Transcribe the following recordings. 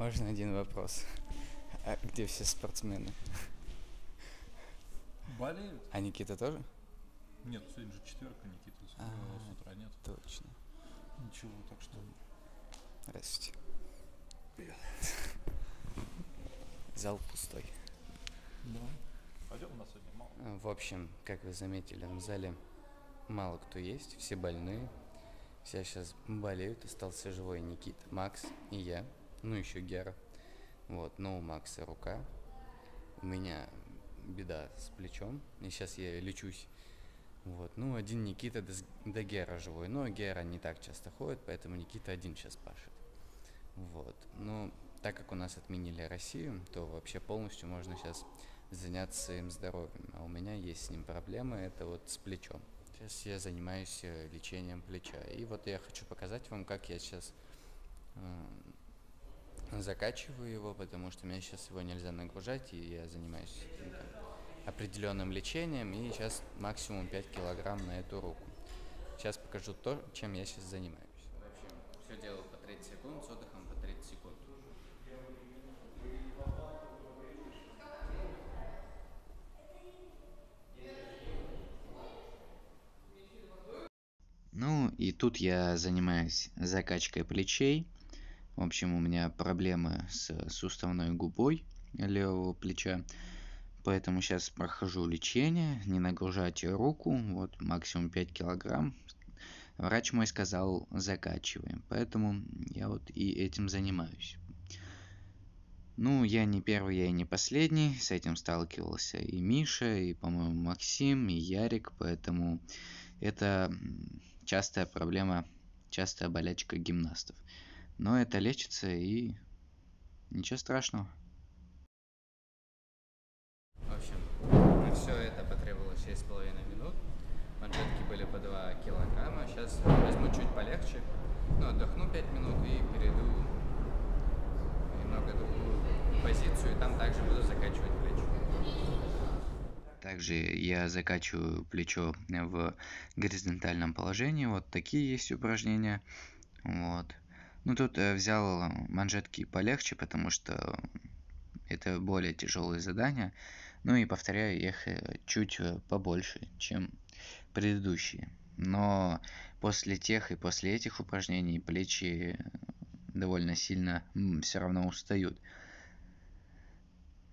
Можно один вопрос? А где все спортсмены? Болеют? А Никита тоже? Нет, сегодня же четверг, а Никиты с, А. с утра нет. Точно. Ничего, так что... Здравствуйте. Зал пустой. Да. Пойдем у нас сегодня мало. А, В общем, как вы заметили, в зале мало кто есть, все больные. Все сейчас болеют, остался живой Никита, Макс и я, ну еще Гера. Вот, но у Макса рука, у меня беда с плечом, и сейчас я лечусь. Вот, ну один Никита с- да Гера живой, но Гера не так часто ходит, поэтому Никита один сейчас пашет. Вот, ну, так как у нас отменили Россию, то вообще полностью можно сейчас заняться своим здоровьем. А у меня есть с ним проблемы, это вот с плечом. Сейчас я занимаюсь э, лечением плеча. И вот я хочу показать вам, как я сейчас э, закачиваю его, потому что мне сейчас его нельзя нагружать, и я занимаюсь ну, там, определенным лечением, и сейчас максимум 5 килограмм на эту руку. Сейчас покажу то, чем я сейчас занимаюсь. В общем, все делаю по 30 секунд, с отдыхом по 30 секунд. Ну, и тут я занимаюсь закачкой плечей. В общем, у меня проблемы с суставной губой левого плеча. Поэтому сейчас прохожу лечение, не нагружайте руку, вот максимум 5 килограмм. Врач мой сказал, закачиваем, поэтому я вот и этим занимаюсь. Ну, я не первый, я и не последний, с этим сталкивался и Миша, и, по-моему, Максим, и Ярик, поэтому это частая проблема, частая болячка гимнастов. Но это лечится и ничего страшного. В общем, на все это потребовалось 6,5 минут. Манжетки были по 2 килограмма. Сейчас возьму чуть полегче. Ну, отдохну 5 минут и перейду немного другую позицию. И там также буду закачивать плечо. Также я закачиваю плечо в горизонтальном положении. Вот такие есть упражнения. Вот. Ну, тут э, взял манжетки полегче, потому что это более тяжелые задания. Ну и повторяю их э, чуть э, побольше, чем предыдущие. Но после тех и после этих упражнений плечи э, довольно сильно все равно устают.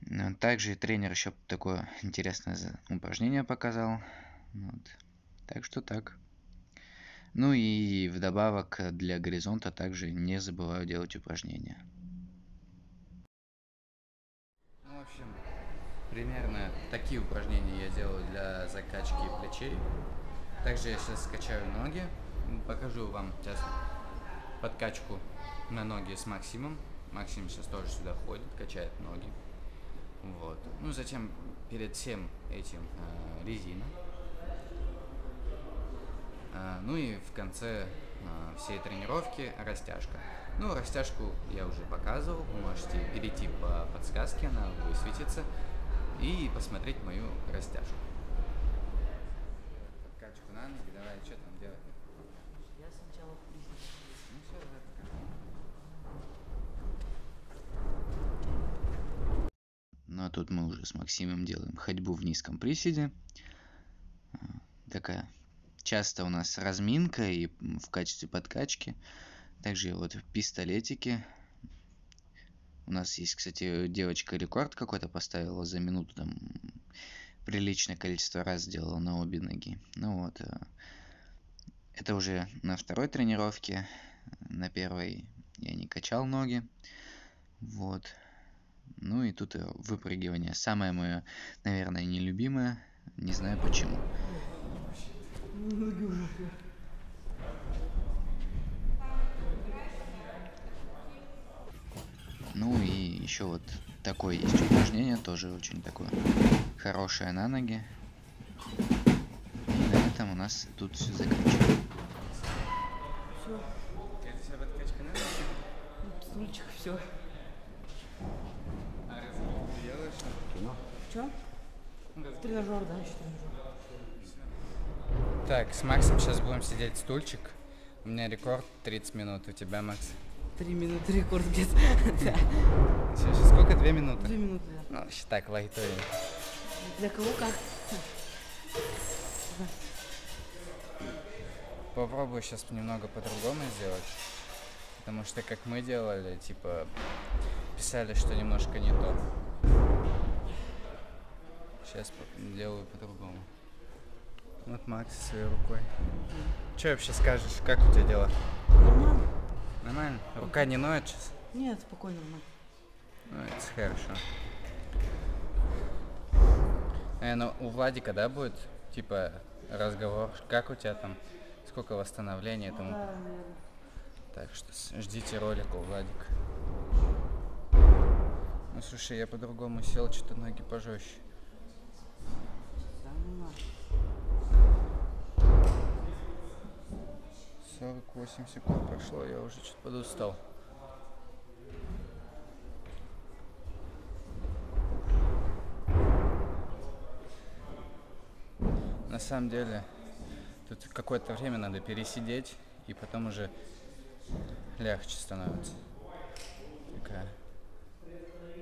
Ну, Также тренер еще такое интересное упражнение показал. Вот. Так что так. Ну и вдобавок э, для горизонта также не забываю делать упражнения. Ну, в общем, примерно такие упражнения я делаю для закачки плечей. Также я сейчас скачаю ноги. Покажу вам сейчас подкачку на ноги с Максимом. Максим сейчас тоже сюда ходит, качает ноги. Вот. Ну, затем перед всем этим э, резина. А, Ну и в конце а, всей тренировки растяжка. Ну, растяжку я уже показывал, вы можете перейти по подсказке, она высветится, и посмотреть мою растяжку. Подкачку на ноги, давай, что там делать? Я сначала признак. Ну все, давай покажу. Ну а тут мы уже с Максимом делаем ходьбу в низком приседе. А, Такая часто у нас разминка и в качестве подкачки. Также вот пистолетики. У нас есть, кстати, девочка рекорд какой-то поставила за минуту там приличное количество раз сделала на обе ноги. Ну вот. э, Это уже на второй тренировке. На первой я не качал ноги. Вот. Ну и тут э, выпрыгивание. Самое мое, наверное, нелюбимое. Не знаю почему. Ноги. Ну и еще вот такое есть упражнение, тоже очень такое хорошее на ноги. И на этом у нас тут все заканчивается. Все. Это вся подкачка на Стульчик, все. А разминку делаешь? Че? Тренажер, да, еще тренажер. Так, с Максом сейчас будем сидеть стульчик. У меня рекорд 30 минут. У тебя, Макс? Три минуты рекорд где-то. Сейчас сколько? Две минуты? Две минуты, да. Ну, считай, так, лайтовенько. Для кого как? Попробую сейчас немного по-другому сделать. Потому что как мы делали, типа, писали, что немножко не то. Сейчас делаю по-другому. Вот Макс своей рукой. Че вообще скажешь? Как у тебя дела? Нормально? Нормально? Рука не ноет сейчас? Нет, спокойно. Ну, это хорошо. Наверное, у Владика, да, будет, типа, разговор? Как у тебя там? Сколько восстановления этому? Да, наверное. Так что ждите ролика у Владика. Ну, слушай, я по-другому сел, что-то ноги пожестче. 48 секунд прошло, я уже что-то подустал. На самом деле, тут какое-то время надо пересидеть, и потом уже легче становится. Такая.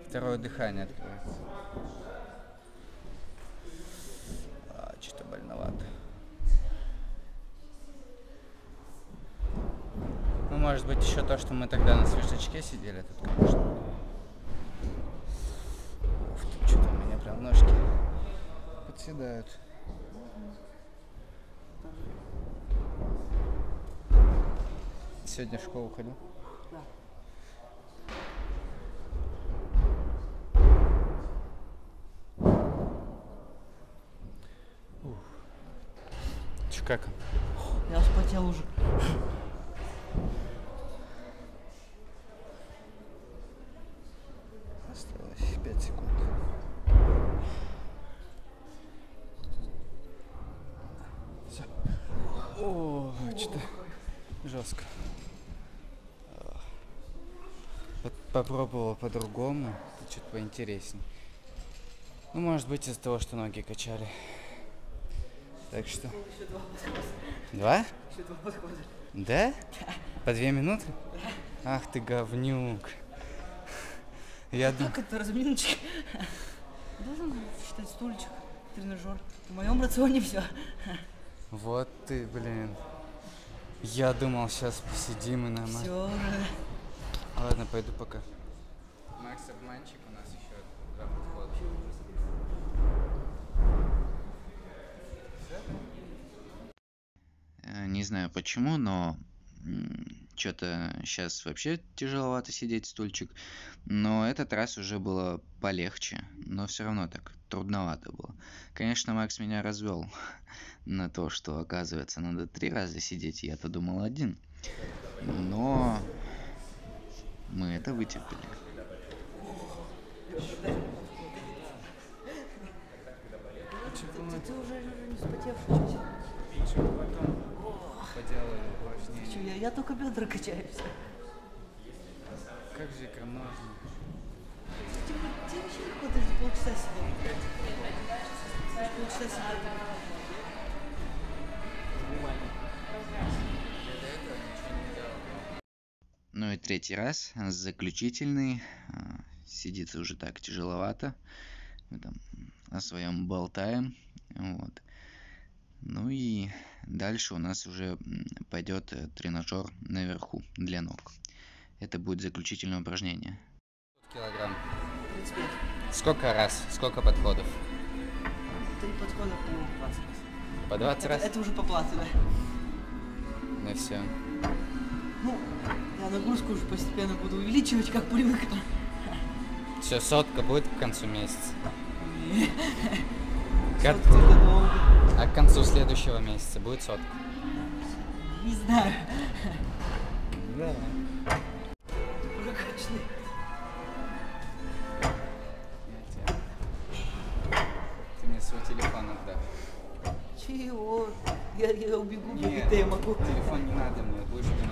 Второе дыхание открывается. А, что-то больновато. Ну, может быть, еще то, что мы тогда на свежачке сидели тут, конечно. Уф, тут что-то у меня прям ножки подседают. Сегодня в школу ходил? Да. Че как? Я вспотел уже. Осталось 5 секунд. Все. О, что-то жестко. По- Попробовал по-другому, что-то поинтереснее. Ну, может быть, из-за того, что ноги качали. Так что... Еще два подхода. Два? Еще два подхода. Да? По две минуты? Ах ты говнюк. Я думал... Как это разминочка? Должен считать стульчик, тренажер. В моем рационе все. Вот ты, блин. Я думал, сейчас посидим и нормально. Все. Ладно, пойду пока. Макс обманщик, у нас еще два подхода. Э, Не знаю почему, но что-то сейчас вообще тяжеловато сидеть стульчик. Но этот раз уже было полегче, но все равно так трудновато было. Конечно, Макс меня развел на то, что оказывается надо три раза сидеть, я-то думал один. Но мы это вытерпели. Ты, ты уже не вспотевший чуть. Поделаю упражнение. Чё, я, я только бедра качаю. всё. Как же икроножный. Тебе, тебе вообще легко, ты же полчаса сидел. Полчаса сидел. Ну и третий раз, заключительный. а, Сидится уже так тяжеловато. Мы там о своем болтаем. Вот. Ну и дальше у нас уже пойдет э, тренажер наверху для ног. Это будет заключительное упражнение. Килограмм. 35. Сколько раз? Сколько подходов? Три подхода по 20 раз. По 20 Это, раз? это уже по плату, да. Ну все. Ну, я нагрузку уже постепенно буду увеличивать, как привыкну. Все, сотка будет к концу месяца. Долго. А к концу следующего месяца будет сотка? Не знаю. Да. Ты мне свой телефон отдашь. Чего? Я, я убегу, Нет. я могу. Телефон не надо мне, будешь утро.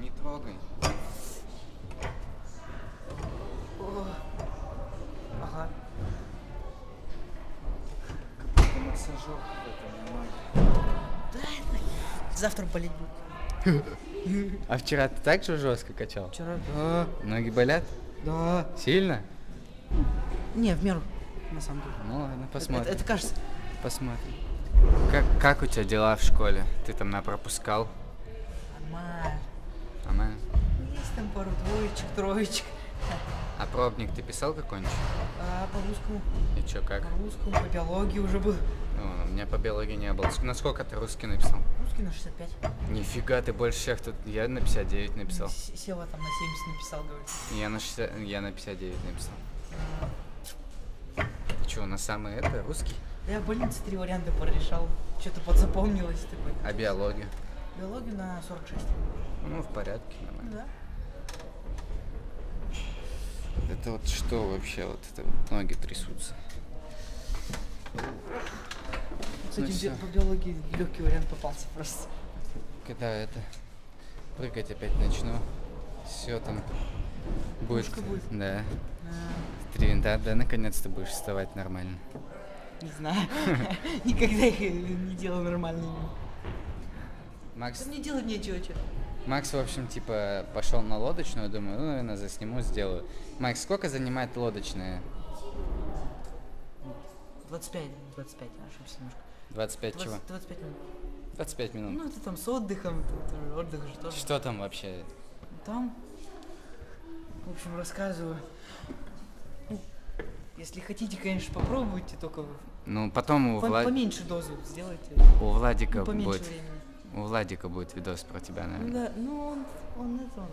Не трогай. О. Ага. Это массажер какой-то, не мой. Да, это Завтра болеть будет. А вчера ты так же жестко качал? Вчера, да. Ноги болят? Да. Сильно? Не, в меру, на самом деле. Ну ладно, Это- посмотрим. Это, это кажется. Посмотрим. Как, как у тебя дела в школе? Ты там напропускал? Нормально. Нормально? Есть там пару двоечек, троечек. А пробник ты писал какой-нибудь? А по русскому, И чё, как? по русскому, по биологии уже был. Ну, у меня по биологии не было. На сколько ты русский написал? Русский на 65. Нифига, ты больше всех тут. Я на 59 написал. С- Сева там на 70 написал, говорит. Я на 60, я на 59 написал. Че, на самый это, русский? Да я в больнице три варианта прорешал. Что-то подзапомнилось такое. А биологию? Биологию на 46. Ну, в порядке, нормально. да. Это вот что вообще, вот это ноги трясутся. С Ну по биологии легкий вариант попался просто. Когда это, прыгать опять начну, все там будет. Будет. Да. А, Три винта, да, наконец-то будешь вставать нормально. не знаю. Никогда их не делал нормально. Макс, Мне делать нечего, что. Макс, в общем, типа, пошел на лодочную, думаю, ну, наверное, засниму, сделаю. Макс, сколько занимает лодочная? 25, 25, я ошибся немножко. 25 чего? 20 25 минут. 25 минут. Ну, это там с отдыхом, отдых же тоже. Что там вообще? Там, в общем, рассказываю. Ну, Если хотите, конечно, попробуйте, только Ну, потом у, Влад- поменьше дозу сделайте. у Владика Ну, поменьше будет, времени. У Владика будет видос про тебя, Ну наверное. да, ну он, он это, он,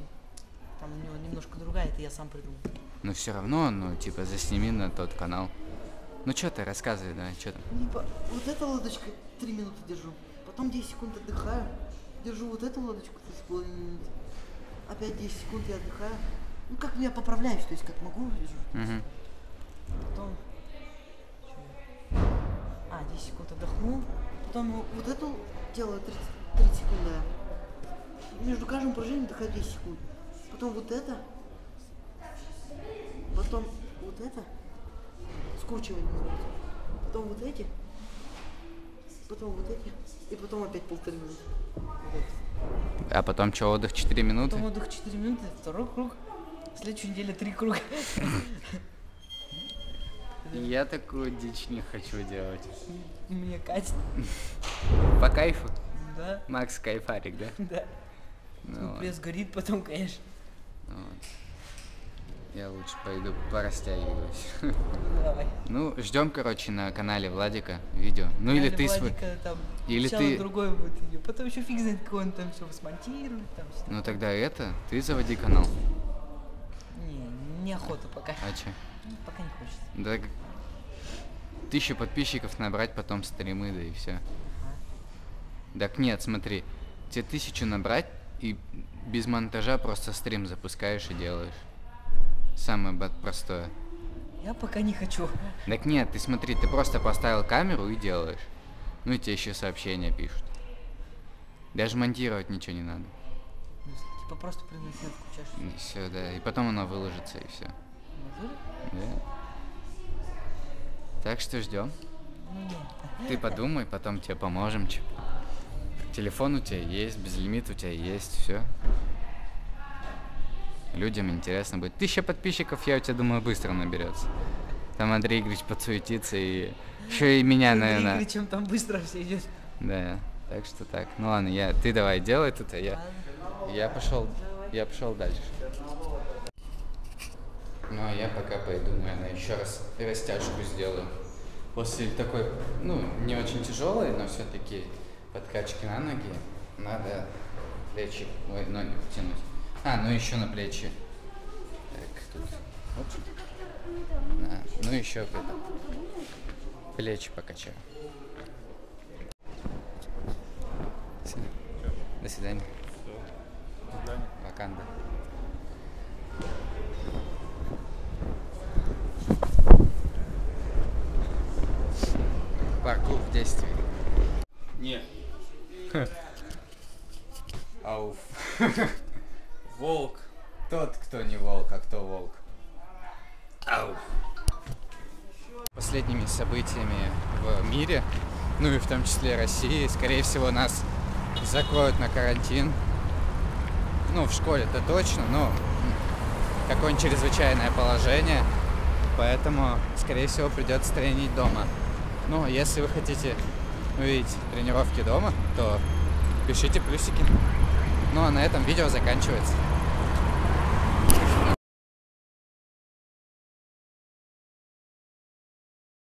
там у него немножко другая, это я сам придумал. Но все равно, ну, типа, засними на тот канал. Ну, что ты, рассказывай, да, что там? Либо вот эта лодочка 3 минуты держу, потом 10 секунд отдыхаю, держу вот эту лодочку 3,5 минуты, опять 10 секунд я отдыхаю. Ну как я поправляюсь, то есть как могу держу. Мгм. Потом... А, 10 секунд отдохнул. Потом вот эту делаю 30, 30 секунд, да. Между каждым упражнением отдыхаю 10 секунд. Потом вот это. Потом вот это. Скручивание называется. Потом вот эти. Потом вот эти. И потом опять полторы минуты. Вот. А потом что, отдых 4 минуты? Потом отдых 4 минуты, второй круг. Следующей неделе три круга. Я такую дичь не хочу делать. Мне катит. По кайфу? Да, Макс кайфарик, да? да. Ну, Ну, пресс горит потом, конечно. Вот. Я лучше пойду порастягиваюсь. Давай. Ну, ждем, короче, на канале Владика видео. Ну или ты свой. Владика, там, или ты- другой будет видео. Потом еще фиг знает, как он там все смонтирует. Там. Ну тогда это, ты заводи канал. Не, неохота пока. А че? Ну, Пока не хочется. Да тысячу подписчиков набрать, потом стримы, да и все. Так нет, смотри, тебе тысячу набрать и без монтажа просто стрим запускаешь и делаешь. Самое бат- простое. Я пока не хочу. Так нет, ты смотри, ты просто поставил камеру и делаешь. Ну и тебе еще сообщения пишут. Даже монтировать ничего не надо. Ну, Типа просто приносит, включаешь. И все, да. И потом оно выложится, и все. Да. Так что ждем. Ну. Ты подумай, потом тебе поможем. чё. Телефон у тебя есть, безлимит у тебя есть, все. Людям интересно будет. Тысяча подписчиков, я у тебя думаю, быстро наберется. Там Андрей Игоревич подсуетится и еще и меня, Андрей наверное. Игоревич, там быстро все идет. Да, так что так. Ну ладно, я, ты давай делай тут, а я, я пошел, я пошел дальше. Ну а я пока пойду, наверное, еще раз растяжку сделаю. После такой, ну, не очень тяжелой, но все-таки подкачки на ноги, надо плечи, ой, ноги потянуть. А, ну еще на плечи. Так, тут. Вот. Да, ну еще это. Плечи покачаю. Свидания. До свидания. Ваканда. Паркур в действии. Не, Ауф. волк. Тот, кто не волк, а кто волк. Ауф. Последними событиями в мире, ну и в том числе России, скорее всего, нас закроют на карантин. Ну, в школе-то точно, но какое-нибудь чрезвычайное положение. Поэтому, скорее всего, придется тренить дома. Ну, если вы хотите увидеть тренировки дома, то пишите плюсики. Ну, а на этом видео заканчивается.